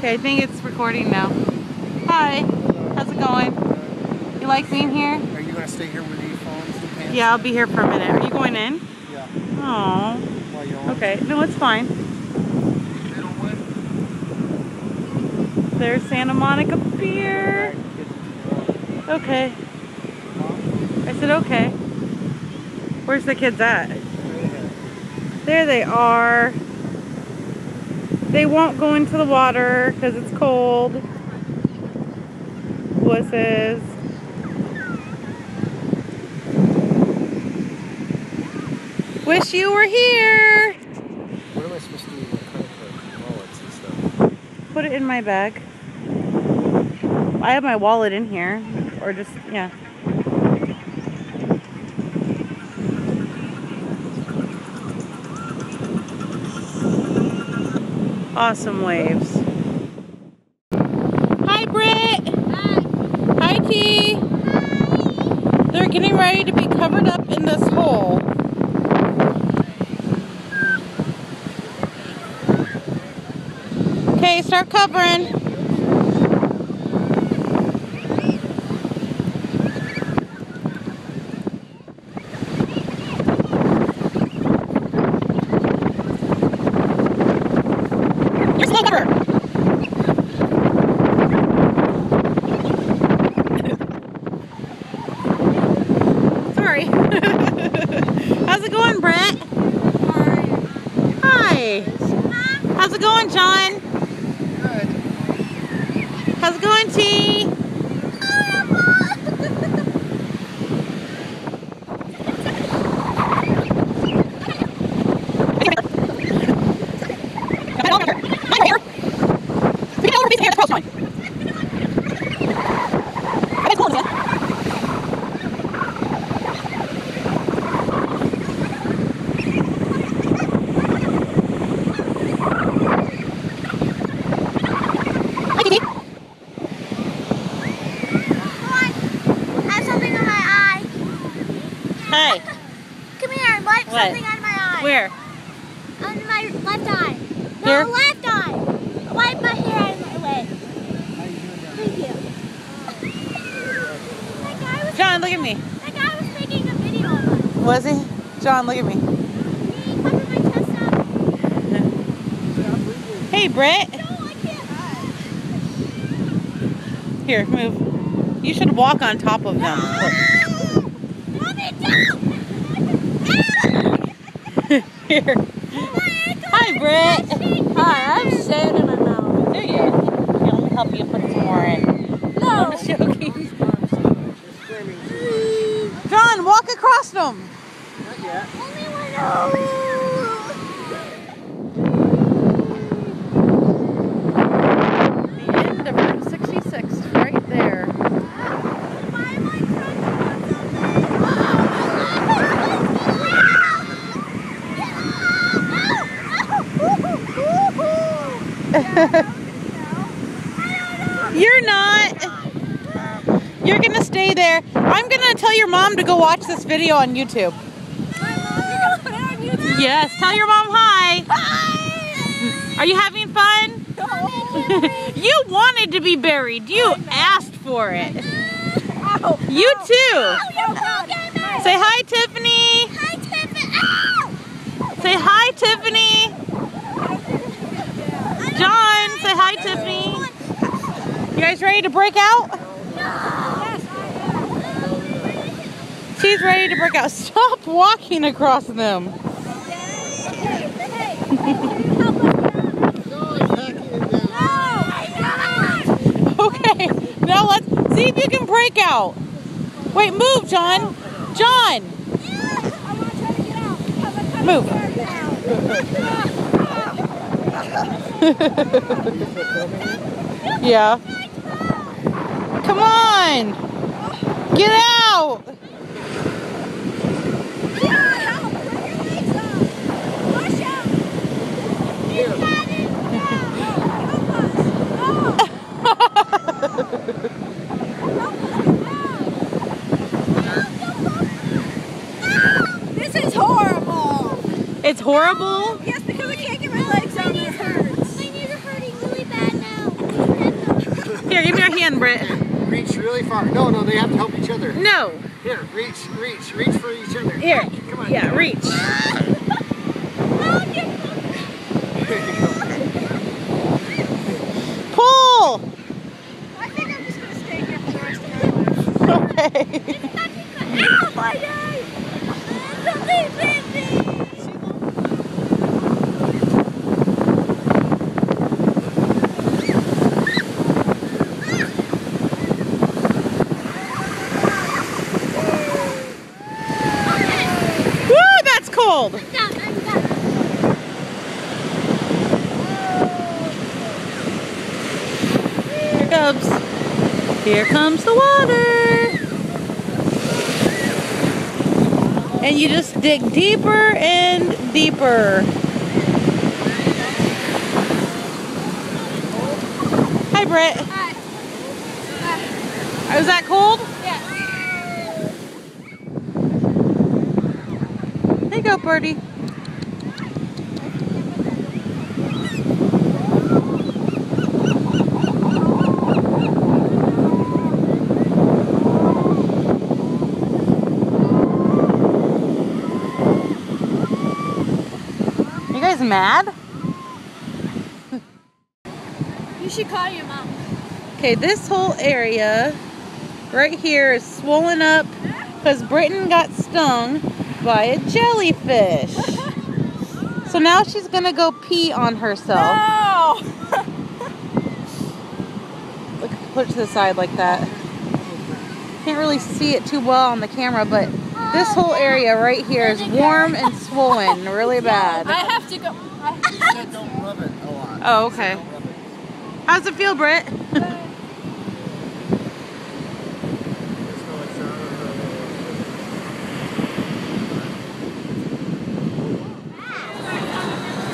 Okay, I think it's recording now. Hi, how's it going? You like being here? Are you going to stay here with the phones and pants? Yeah, I'll be here for a minute. Are you going in? Yeah. Oh, Well, you okay. No, it's fine. There's Santa Monica Pier. Okay. I said okay. Where's the kids at? There they are. They won't go into the water because it's cold. Wusses. Wish you were here. What am I supposed to do with my credit card wallets and stuff? Put it in my bag. I have my wallet in here. Or just, yeah. Awesome waves. Hi, Britt. Hi, Hi, T. They're getting ready to be covered up in this hole. Okay, start covering. Sorry. How's it going, Brett? Hi. How's it going, John? Good. How's it going, T? I have something on my eye. Hi. Come here, wipe What? something on my eye. Where? On my left eye. Here? Left eye. Wipe my hair out of my way. How you doing down Thank you. Was, John, look at me. that guy was making a video of us. Was he? John, look at me. He covered my chest up. Hey, Brett. No, I can't. Here, move. You should walk on top of them. Look. Mommy, down! Here. Hi, Brett. Hi, I'm sand in my mouth. Do you? Here, let me help you put some more in. No. I'm just joking. You're. John, walk across them. Not yet. Only one. The end of Route 66, right there. Why am I You're not. You're gonna stay there. I'm gonna tell your mom to go watch this video on YouTube. Yes, tell your mom hi. Hi. Are you having fun? you wanted to be buried. You asked for it. You too. Say hi, Tiffany. Hi, Tiffany. Say hi, Tiffany. John, say hi, Tiffany. You guys ready to break out? She's ready to break out. Stop walking across them. No. Okay, now let's see if you can break out. Wait, move, John. John, move. yeah. Come on. Get out. This is horrible. It's horrible. Yes, because I can't get my legs out and it hurts. My knees are hurting really bad now. Here, give me your hand, Britt. Reach really far. No, no, they have to help each other. No. Here, reach, reach, reach for each other. Here. Come on. Yeah, reach. There you. Pull. I think I'm just gonna stay here for the rest of my life. Okay. Ow, my eye! Don't leave me! Woo, that's cold. Down, I'm down. Here comes. Here comes the water. And you just dig deeper and deeper. Hi, Britt. Hi. Was that cold? Yeah. There you go, birdie. Mad? You should call your mom. Okay, this whole area right here is swollen up because Britton got stung by a jellyfish. So now she's gonna go pee on herself. No! Look, put it to the side like that. Can't really see it too well on the camera, but this whole area right here is warm and swollen really bad. I have to go. He said don't rub it a lot. Oh, okay. Don't rub it. How's it feel, Britt? There's no examiner.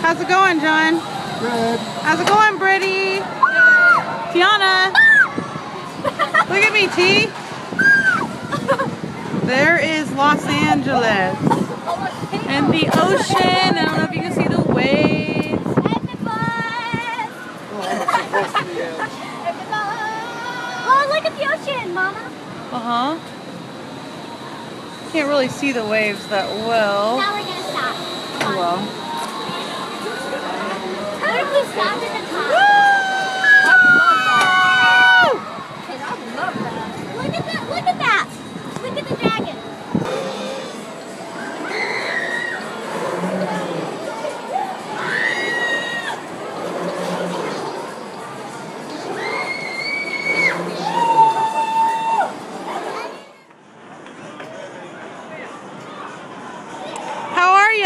How's it going, John? Good. How's it going, Brittany? Tiana? Look at me, T. There is Los Angeles. And the ocean. I don't know if you can see the waves. Oh, to be edge. Oh, look at the ocean, Mama. Uh huh. Can't really see the waves that well. Now we're gonna stop. Oh, well. What if we stop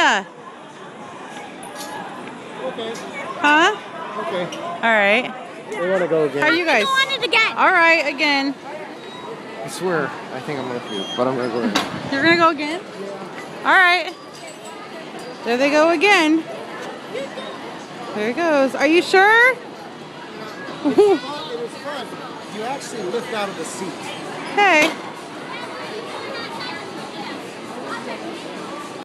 ya? Okay. Huh? Okay. All right. We want to go again. How are you guys? Go on it again. All right, again. I swear, I think I'm gonna puke, but I'm gonna go in. You're gonna go again? All right. There they go again. There it goes. Are you sure? It is fun. You actually lift out of the seat. Okay.